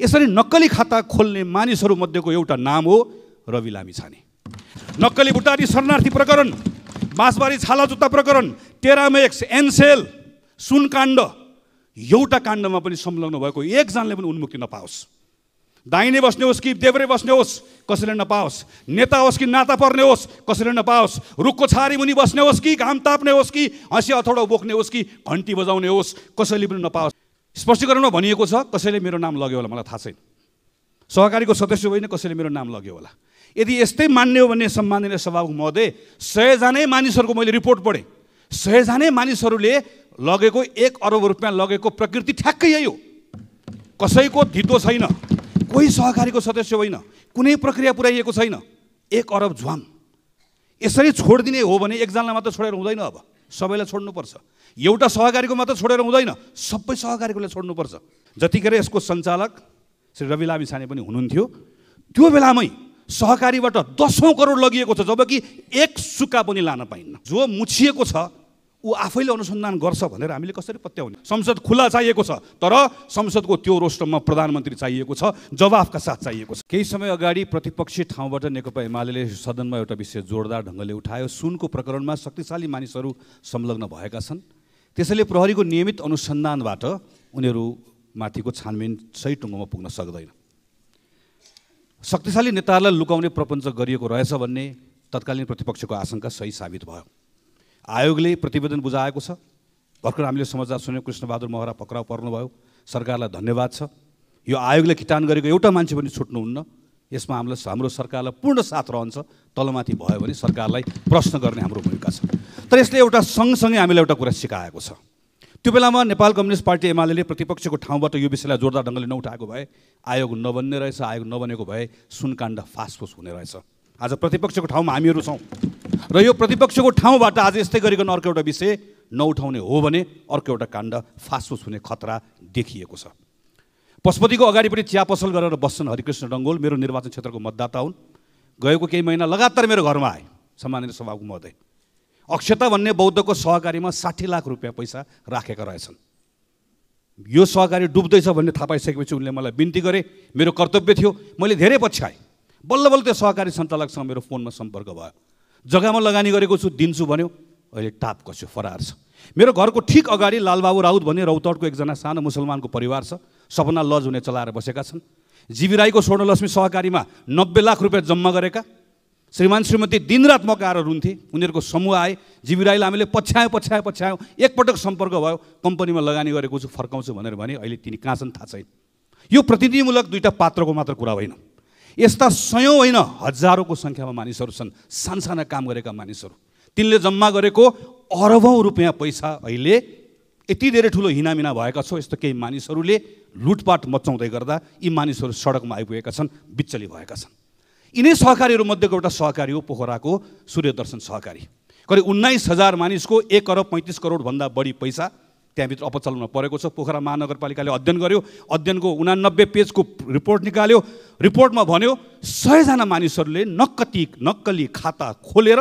यसरी नक्कली खाता खोल्ने मानिसहरूमध्येको एउटा नाम हो रवि लामी छाने। नक्कली भुटानी शरणार्थी प्रकरण बाँसबारी छाला जुत्ता प्रकरण टेरामेक्स एनसेल सुनकाण्ड एउटा काण्डमा पनि संलग्न भएको एकजनाले पनि उन्मुक्ति नपाओस्। दाहिने बस्ने होस् कि देब्रे बस्ने होस् कसैले नपाओस्। नेता होस् कि नाता पर्ने होस् कसैले नपाओस्। रुखको छारी मुनि बस्ने होस् कि घाम ताप्ने होस् कि हँसी अथौडा बोक्ने होस् कि घन्टी बजाउने होस् कसैले पनि नपाओस्। स्पष्टीकरणमा भनिएको छ कसैले मेरो नाम लग्यो होला मलाई थाहा छैन। सहकारीको सदस्य होइन कसैले मेरो नाम लग्यो होला। यदि यस्तै मान्ने हो भने सम्माननीय सभामुख महोदय सयजनै मानिसहरूको मैले रिपोर्ट पढेँ। सयजनै मानिसहरूले लगेको एक अरब रुपियाँ लगेको प्रकृति ठ्याक्कै यही हो। कसैको धितो छैन कोही सहकारीको सदस्य होइन कुनै प्रक्रिया पुऱ्याइएको छैन। एक अरब झ्वाम यसरी छोडिदिने हो भने एकजनालाई मात्र छोडेर हुँदैन अब। सबैलाई छोड्नुपर्छ। एउटा सहकारीको मात्र छोडेर हुँदैन सबै सहकारीकोलाई छोड्नुपर्छ। जतिखेर यसको सञ्चालक श्री रवि लामी छाने पनि हुनुहुन्थ्यो। त्यो बेलामै सहकारीबाट दसौँ करोड लगिएको छ जबकि एक सुक्का पनि लान पाइन्न। जो मुछिएको छ ऊ आफैले अनुसन्धान गर्छ भनेर हामीले कसरी पत्याउने? संसद खुला चाहिएको छ तर संसदको त्यो रोस्टरमा प्रधानमन्त्री चाहिएको छ जवाफका साथ चाहिएको छ। केही समय अगाडि प्रतिपक्षी ठाउँबाट नेकपा एमाले सदनमा एउटा विषय जोरदार ढङ्गले उठायो। सुनको प्रकरणमा शक्तिशाली मानिसहरू संलग्न भएका छन्। त्यसैले प्रहरीको नियमित अनुसन्धानबाट उनीहरू माथिको छानबिन सही टुङ्गोमा पुग्न सक्दैन। शक्तिशाली नेताहरूलाई लुकाउने प्रपञ्च गरिएको रहेछ भन्ने तत्कालीन प्रतिपक्षको आशंका सही साबित भयो। आयोगले प्रतिवेदन बुझाएको छ। भर्खर हामीले समाचार सुन्यौँ कृष्णबहादुर महरा पक्राउ पर्नुभयो। सरकारलाई धन्यवाद छ। यो आयोगले किटान गरेको एउटा मान्छे पनि छुट्नुहुन्न। यसमा हामीलाई हाम्रो सरकारलाई पूर्ण साथ रहन्छ। तलमाथि भयो भने सरकारलाई प्रश्न गर्ने हाम्रो भूमिका छ। तर यसले एउटा सँगसँगै हामीलाई एउटा कुरा सिकाएको छ। त्यो बेलामा नेपाल कम्युनिस्ट पार्टी एमाले प्रतिपक्षको ठाउँबाट यो विषयलाई जोरदार ढङ्गले नउठाएको भए आयोग नबन्ने रहेछ। आयोग नबनेको भए सुनकाण्ड फासफुस हुने रहेछ। आज प्रतिपक्षको ठाउँमा हामीहरू छौँ। र यो प्रतिपक्षको ठाउँबाट आज यस्तै गरिकन अर्को एउटा विषय नउठाउने हो भने अर्को एउटा काण्ड फासफुस हुने खतरा देखिएको छ। पशुपतिको अगाडिपट्टि चिया पसल गरेर बस्छन् हरिकृष्ण डङ्गोल मेरो निर्वाचन क्षेत्रको मतदाता हुन्। गएको केही महिना लगातार मेरो घरमा आए सम्मानित सभाको महोदय। अक्षता भन्ने बौद्धको सहकारीमा साठी लाख रुपियाँ पैसा राखेका रहेछन्। यो सहकारी डुब्दैछ भन्ने थाहा पाइसकेपछि उनले मलाई बिन्ती गरे। मेरो कर्तव्य थियो मैले धेरै पछ्याएँ। बल्ल बल्ल त्यो सहकारी सञ्चालकसँग मेरो फोनमा सम्पर्क भयो। जग्गामा लगानी गरेको छु दिन्छु भन्यो। अहिले टाप कस्यो फरार छ। मेरो घरको ठिक अगाडि लालबाबु राउत भन्ने रौतडको एकजना सानो मुसलमानको परिवार छ। सपना लज हुने चलाएर बसेका छन्। जीवी राईको स्वर्णलक्ष्मी सहकारीमा नब्बे लाख रुपियाँ जम्मा गरेका। श्रीमान श्रीमती दिनरात मकाएर रुन्थे। उनीहरूको समूह आए। जीवी राईलाई हामीले पछ्यायो पछ्यायो पछ्यायो। एकपटक सम्पर्क भयो। कम्पनीमा लगानी गरेको छु फर्काउँछु भनेर भने अहिले तिनी कहाँ छन् थाहा छैन। यो प्रतिनिधिमूलक दुईवटा पात्रको मात्र कुरा होइन। यस्ता सयौँ होइन हजारौँको सङ्ख्यामा मानिसहरू छन् सानसाना काम गरेका मानिसहरू। तिनले जम्मा गरेको अरबौँ रुपियाँ पैसा अहिले यति धेरै ठुलो हिनामिना भएका छौँ यस्तो केही मानिसहरूले लुटपाट मचाउँदै गर्दा यी मानिसहरू सडकमा आइपुगेका छन् बिचली भएका छन्। यिनै सहकारीहरूमध्येको एउटा सहकारी हो पोखराको सूर्यदर्शन सहकारी। करिब उन्नाइस हजार मानिसको एक अरब पैँतिस करोडभन्दा बढी पैसा त्यहाँभित्र अपचलनमा परेको छ। पोखरा महानगरपालिकाले अध्ययन गर्यो। अध्ययनको उनानब्बे पेजको रिपोर्ट निकाल्यो। रिपोर्टमा भन्यो सयजना मानिसहरूले नक्कती नक्कली खाता खोलेर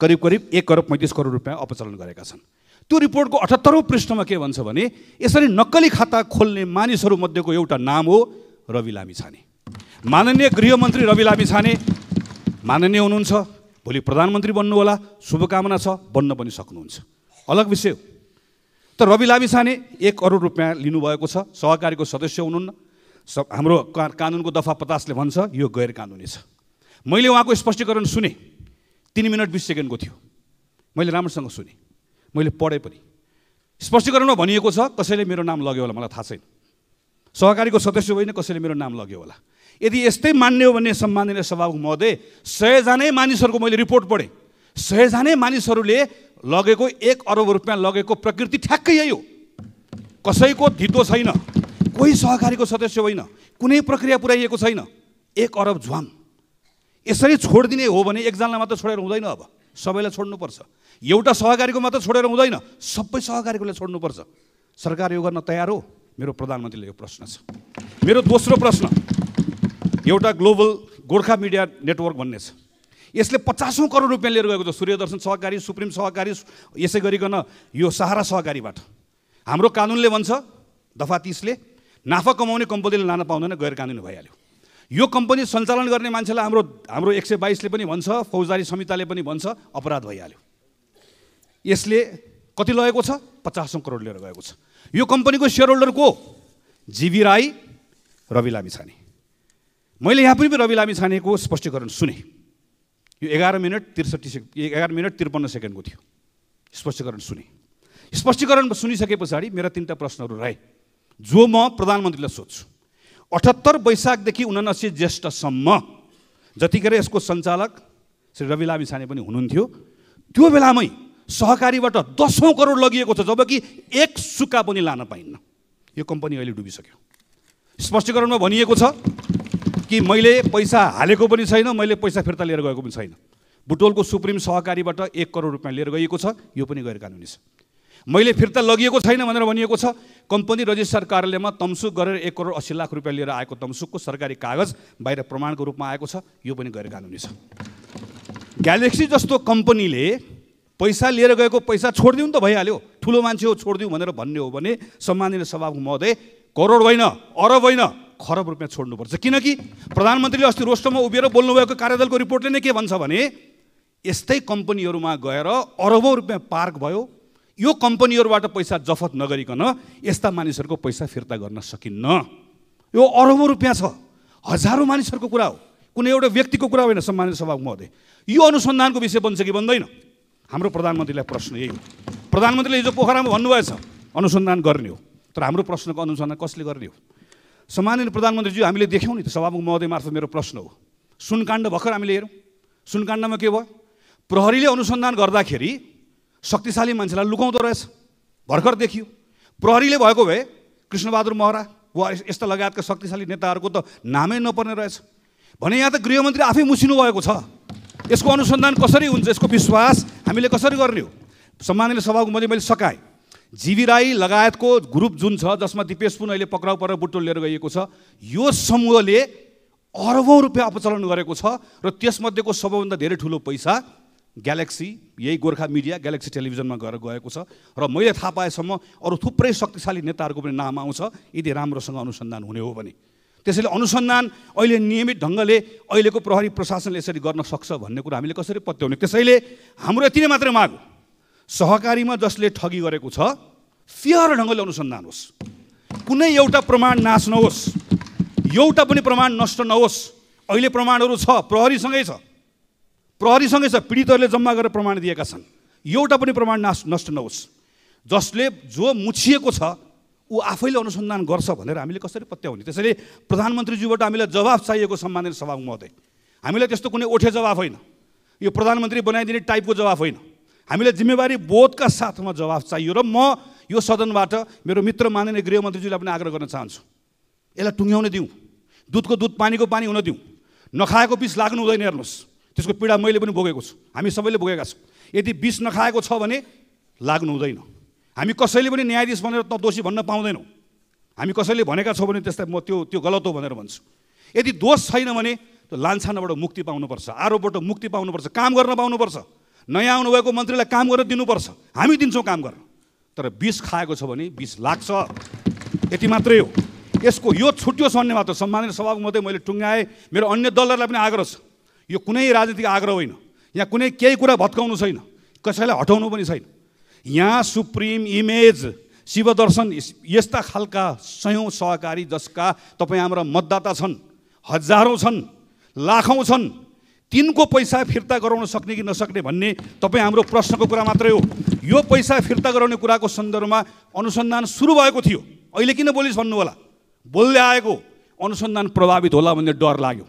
करिब करिब एक करोड पैँतिस करोड रुपियाँ अपचलन गरेका छन्। त्यो रिपोर्टको अठहत्तरौँ पृष्ठमा के भन्छ भने यसरी नक्कली खाता खोल्ने मानिसहरूमध्येको एउटा नाम हो रवि लामी छाने माननीय गृहमन्त्री रवि लामी छाने माननीय हुनुहुन्छ। भोलि प्रधानमन्त्री बन्नुहोला। शुभकामना छ बन्न पनि सक्नुहुन्छ। अलग विषय तर रवि लामी छाने एक करोड रुपियाँ लिनुभएको छ सहकारीको सदस्य हुनुहुन्न। स हाम्रो का कानुनको दफा पचासले भन्छ यो गैर कानुनी छ। मैले उहाँको स्पष्टीकरण सुने तिन मिनट बिस सेकेन्डको थियो। मैले राम्रोसँग सुने मैले पढेँ पनि। स्पष्टीकरणमा भनिएको छ कसैले मेरो नाम लग्यो होला मलाई थाहा छैन। सहकारीको सदस्य होइन कसैले मेरो नाम लग्यो होला। यदि यस्तै मान्ने हो भने सम्माननीय सभामुख महोदय सयजनै मानिसहरूको मैले रिपोर्ट पढेँ। सयजनै मानिसहरूले लगेको एक अरब रुपियाँ लगेको प्रकृति ठ्याक्कै यही हो। कसैको धितो छैन कोही सहकारीको सदस्य होइन कुनै प्रक्रिया पुऱ्याइएको छैन एक अरब झ्वाम यसरी छोडिदिने हो भने एकजनालाई मात्र छोडेर हुँदैन अब सबैलाई छोड्नुपर्छ। एउटा सहकारीको मात्र छोडेर हुँदैन सबै सहकारीकोलाई छोड्नुपर्छ। सरकार यो गर्न तयार हो? मेरो प्रधानमन्त्रीले यो प्रश्न छ। मेरो दोस्रो प्रश्न एउटा ग्लोबल गोर्खा मिडिया नेटवर्क भन्ने छ। यसले पचासौँ करोड रुपियाँ लिएर गएको छ। सूर्यदर्शन सहकारी सुप्रिम सहकारी यसै गरिकन यो सहारा सहकारीबाट। हाम्रो कानुनले भन्छ दफा तिसले नाफा कमाउने कम्पनीले लान पाउँदैन गैर कानुनी भइहाल्यो। यो कम्पनी सञ्चालन गर्ने मान्छेलाई हाम्रो हाम्रो एक सय बाइसले पनि भन्छ फौजदारी संहिताले पनि भन्छ अपराध भइहाल्यो। यसले कति लगेको छ? पचासौँ करोड लिएर गएको छ। यो कम्पनीको सेयर होल्डर को जिबी राई रवि लामिछाने। मैले यहाँ पनि रवि लामिछानेको स्पष्टीकरण सुने। यो एघार मिनट त्रिसठी सेक एघार मिनट त्रिपन्न सेकेन्डको थियो। स्पष्टीकरण सुने। स्पष्टीकरण सुनिसके पछाडि मेरा तिनवटा प्रश्नहरू रहे जो म प्रधानमन्त्रीलाई सोध्छु। अठहत्तर वैशाखदेखि उनासी ज्येष्ठसम्म जतिखेर यसको सञ्चालक श्री रवि लामिछाने पनि हुनुहुन्थ्यो त्यो बेलामै सहकारीबाट दसौँ करोड लगिएको छ जबकि एक सुक्का पनि लान पाइन्न। यो कम्पनी अहिले डुबिसक्यो। स्पष्टीकरणमा भनिएको छ कि मैले पैसा हालेको पनि छैन मैले पैसा फिर्ता लिएर गएको पनि छैन। बुटोलको सुप्रिम सहकारीबाट एक करोड रुपियाँ लिएर गएको छ यो पनि गैर कानुनी छ। मैले फिर्ता लगिएको छैन भनेर भनिएको छ कम्पनी रजिस्ट्रार कार्यालयमा तमसुक गरेर एक करोड अस्सी लाख रुपियाँ लिएर आएको तमसुकको सरकारी कागज बाहिर प्रमाणको रूपमा आएको छ यो पनि गैर कानुनी छ। ग्यालेक्सी जस्तो कम्पनीले पैसा लिएर गएको पैसा छोडिदिउँ त भइहाल्यो ठुलो मान्छे हो छोडिदिउँ भनेर भन्ने हो भने सम्मानित सभाको महोदय करोड होइन अरब होइन खरब रुपियाँ छोड्नुपर्छ। किनकि प्रधानमन्त्रीले अस्ति रोस्टरमा उभिएर बोल्नुभएको कार्यदलको रिपोर्टले नै के भन्छ भने यस्तै कम्पनीहरूमा गएर अरबौँ रुपियाँ पार्क भयो। यो कम्पनीहरूबाट पैसा जफत नगरिकन यस्ता मानिसहरूको पैसा फिर्ता गर्न सकिन्न। यो अरबौँ रुपियाँ छ। हजारौँ मानिसहरूको कुरा हो। कुनै एउटा व्यक्तिको कुरा होइन सम्मानित सभाको महोदय। यो अनुसन्धानको विषय बन्छ कि बन्दैन? हाम्रो प्रधानमन्त्रीलाई प्रश्न यही हो। प्रधानमन्त्रीले हिजो पोखरामा भन्नुभएछ अनुसन्धान गर्ने हो। तर हाम्रो प्रश्नको अनुसन्धान कसले गर्ने हो? सम्मानित प्रधानमन्त्रीज्यू हामीले देख्यौँ नि त सभामुख महोदय मार्फत मेरो प्रश्न हो। सुनकाण्ड भर्खर हामीले हेरौँ सुनकाण्डमा के भयो? प्रहरीले अनुसन्धान गर्दाखेरि शक्तिशाली मान्छेलाई लुकाउँदो रहेछ। भर्खर देखियो। प्रहरीले भएको भए कृष्णबहादुर महरा वा यस्ता लगायतका शक्तिशाली नेताहरूको त नामै नपर्ने रहेछ। भने यहाँ त गृहमन्त्री आफै मुसिनु भएको छ। यसको अनुसन्धान कसरी हुन्छ यसको विश्वास हामीले कसरी गर्ने हो? सम्माननीय सभाको मध्ये मैले सकाएँ। जीवी राई लगायतको ग्रुप जुन छ जसमा दिपेश पुन अहिले पक्राउ परेर बुटोल लिएर गइएको छ यो समूहले अरबौँ रुपियाँ अपचलन गरेको छ र त्यसमध्येको सबैभन्दा धेरै ठुलो पैसा ग्यालेक्सी यही गोर्खा मिडिया ग्यालेक्सी टेलिभिजनमा गएर गएको छ र मैले थाहा पाएसम्म अरू थुप्रै शक्तिशाली नेताहरूको पनि नाम आउँछ यदि राम्रोसँग अनुसन्धान हुने हो भने। त्यसैले अनुसन्धान अहिले नियमित ढङ्गले अहिलेको प्रहरी प्रशासनले यसरी गर्न सक्छ भन्ने कुरा हामीले कसरी पत्याउने? त्यसैले हाम्रो यति नै मात्रै माग। सहकारीमा जसले ठगी गरेको छ फेयर ढङ्गले अनुसन्धान होस् कुनै एउटा प्रमाण नाश नहोस् एउटा पनि प्रमाण नष्ट नहोस्। अहिले प्रमाणहरू छ प्रहरीसँगै छ। प्रहरीसँगै छ पीडितहरूले जम्मा गरेर प्रमाण दिएका छन्। एउटा पनि प्रमाण नाश नष्ट नहोस्। जसले जो मुछिएको छ ऊ आफैले अनुसन्धान गर्छ भनेर हामीले कसरी पत्याउने? त्यसैले प्रधानमन्त्रीज्यूबाट हामीलाई जवाफ चाहिएको सम्मानित सभा महोदय हामीलाई त्यस्तो कुनै ओठे जवाफ होइन। यो प्रधानमन्त्री बनाइदिने टाइपको जवाफ होइन। हामीलाई जिम्मेवारी बोधका साथमा जवाफ चाहियो र म यो सदनबाट मेरो मित्र माननीय गृहमन्त्रीज्यूलाई पनि आग्रह गर्न चाहन्छु। यसलाई टुङ्ग्याउन दिउँ। दुधको दुध पानीको पानी हुन दिउँ। नखाएको बिस लाग्नु हुँदैन हेर्नुहोस्। त्यसको पीडा मैले पनि भोगेको छु। हामी सबैले भोगेका छौँ। यदि बिस नखाएको छ भने लाग्नु हुँदैन। हामी कसैले पनि न्यायाधीश भनेर त दोषी भन्न पाउँदैनौँ। हामी कसैले भनेका छौँ भने त्यस्तै म त्यो त्यो गलत हो भनेर भन्छु। यदि दोष छैन भने त्यो लान्छानाबाट मुक्ति पाउनुपर्छ। आरोपबाट मुक्ति पाउनुपर्छ। काम गर्न पाउनुपर्छ। नयाँ आउनुभएको मन्त्रीलाई काम गरेर दिनुपर्छ। हामी दिन्छौँ काम गर्न। तर बिस खाएको छ भने बिस लाग्छ। यति मात्रै हो। यसको यो छुट्यो अन्य मात्र सम्मानित सभाको मात्रै मैले टुङ्गाएँ मेरो अन्य दलहरूलाई पनि आग्रह छ। यो कुनै राजनीतिक आग्रह होइन। यहाँ कुनै केही कुरा भत्काउनु छैन। कसैलाई हटाउनु पनि छैन। यहाँ सुप्रिम इमेज शिवदर्शन यस्ता खालका सयौँ सहकारी जसका तपाईँ हाम्रा मतदाता छन् हजारौँ छन् लाखौँ छन् तिनको पैसा फिर्ता गराउन सक्ने कि नसक्ने भन्ने तपाईँ हाम्रो प्रश्नको कुरा मात्रै हो। यो पैसा फिर्ता गराउने कुराको सन्दर्भमा अनुसन्धान सुरु भएको थियो। अहिले किन बोलिस् भन्नु होला बोल्दै आएको। अनुसन्धान प्रभावित होला भन्ने डर लाग्यो।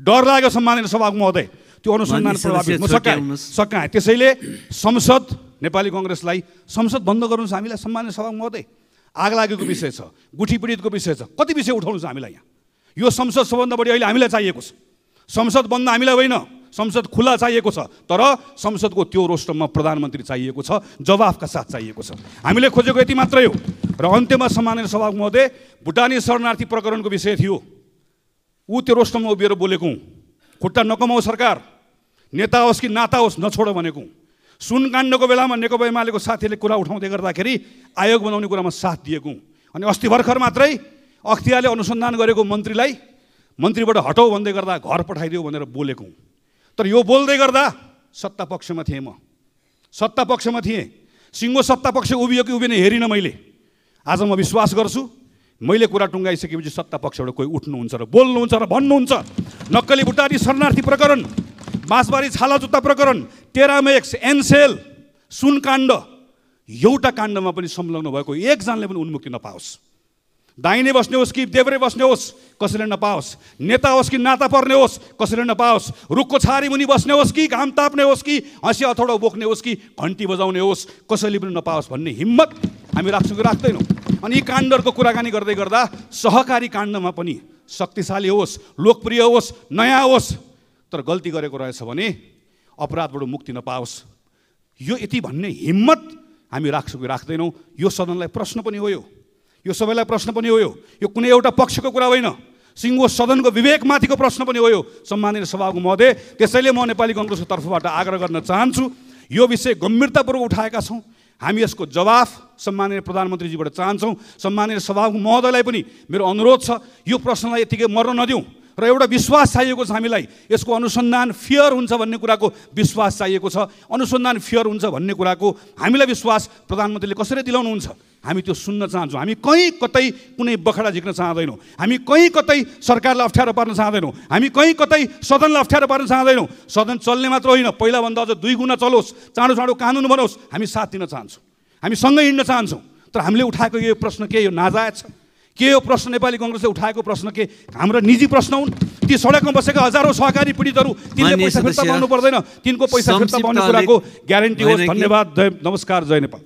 डर लाग्यो सम्मानित सभाको महोदय। त्यो अनुसन्धान प्रभावित म सकाएँ सकाएँ त्यसैले संसद नेपाली कङ्ग्रेसलाई संसद बन्द गर्नुहोस् हामीलाई सम्मानित सभा महोदय। आग लागेको विषय छ। गुठी पीडितको विषय छ। कति विषय उठाउनु छ हामीलाई यहाँ। यो संसद सबभन्दा बढी अहिले हामीलाई चाहिएको छ। संसद बन्द हामीलाई होइन। संसद खुला चाहिएको छ तर संसदको त्यो रोस्टरमा प्रधानमन्त्री चाहिएको छ जवाफका साथ चाहिएको छ। हामीले खोजेको यति मात्रै हो। र अन्त्यमा सम्मानित सभा महोदय भुटानी शरणार्थी प्रकरणको विषय थियो। ऊ त्यो रोस्टरमा उभिएर बोलेको खुट्टा नकमाऊ सरकार नेता होस् कि नाता होस् नछोड भनेको सुनकाण्डको बेलामा नेकपा एमालेको साथीले कुरा उठाउँदै गर्दाखेरि आयोग बनाउने कुरामा साथ दिएको अनि अस्ति भर्खर मात्रै अख्तियारले अनुसन्धान गरेको मन्त्रीलाई मन्त्रीबाट हटाउ भन्दै गर्दा घर पठाइदियो भनेर बोलेको हुँ। तर यो बोल्दै गर्दा सत्ता पक्षमा थिएँ म। सत्ता पक्षमा थिएँ। सिङ्गो सत्ता पक्ष उभियो कि उभिने हेरिनँ मैले। आज म विश्वास गर्छु मैले कुरा टुङ्गाइसकेपछि सत्ता पक्षबाट कोही उठ्नुहुन्छ र बोल्नुहुन्छ र भन्नुहुन्छ। नक्कली भुटानी शरणार्थी प्रकरण बाँसबारी छाला जुत्ता प्रकरण टेरामेक्स एनसेल सुनकाण्ड एउटा काण्डमा पनि संलग्न भएको एकजनाले पनि उन्मुक्ति नपाओस्। दाहिने बस्ने होस् कि देब्रे बस्ने होस् कसैले नपाओस्। नेता होस् कि नाता पर्ने होस् कसैले नपाओस्। रुखको छारी मुनि बस्ने होस् कि घाम ताप्ने होस् कि हँसी हथौडा बोक्ने होस् कि घन्टी बजाउने होस् कसैले पनि नपाओस् भन्ने हिम्मत हामी राख्छौँ कि राख्दैनौँ। अनि यी काण्डहरूको कुराकानी गर्दै गर्दा सहकारी काण्डमा पनि शक्तिशाली होस् लोकप्रिय होस् नयाँ होस् तर गल्ती गरेको रहेछ भने अपराधबाट मुक्ति नपाओस्। यो यति भन्ने हिम्मत हामी राख्छौँ कि राख्दैनौँ। यो सदनलाई प्रश्न पनि हो यो। यो सबैलाई प्रश्न पनि हो यो। कुनै एउटा पक्षको कुरा होइन। सिङ्गो सदनको विवेकमाथिको प्रश्न पनि हो यो। सम्माननीय सभाको महोदय त्यसैले म नेपाली कङ्ग्रेसको तर्फबाट आग्रह गर्न चाहन्छु यो विषय गम्भीरतापूर्वक उठाएका छौँ। हामी यसको जवाफ सम्माननीय प्रधानमन्त्रीजीबाट चाहन्छौँ। सम्माननीय सभाको महोदयलाई पनि मेरो अनुरोध छ यो प्रश्नलाई यतिकै मर्न नदिउँ। र एउटा विश्वास चाहिएको छ हामीलाई। यसको अनुसन्धान फियर हुन्छ भन्ने कुराको विश्वास चाहिएको छ। अनुसन्धान फियर हुन्छ भन्ने कुराको हामीलाई विश्वास प्रधानमन्त्रीले कसरी दिलाउनुहुन्छ? हामी त्यो सुन्न चाहन्छौँ। हामी कहीँ कतै कुनै बखडा झिक्न चाहँदैनौँ। हामी कहीँ कतै सरकारलाई अप्ठ्यारो पार्न चाहँदैनौँ। हामी कहीँ कतै सदनलाई अप्ठ्यारो पार्न चाहँदैनौँ। सदन चल्ने मात्र होइन पहिलाभन्दा अझ दुई गुणा चलोस् चाँडो चाँडो कानुन बनोस् हामी साथ दिन चाहन्छौँ। हामी सँगै हिँड्न चाहन्छौँ। तर हामीले उठाएको यो प्रश्न के यो नाजायज छ। के यो प्रश्न? नेपाली कङ्ग्रेसले उठाएको प्रश्न के? हाम्रा निजी प्रश्न हुन्। ती सडकमा बसेका हजारौँ सहकारी पीडितहरू तिनले पैसा फिर्ता पाउनु पर्दैन। तिनको पैसा फिर्ता पाउने कुराको ग्यारेन्टी होस्। धन्यवाद। जय नमस्कार। जय नेपाल।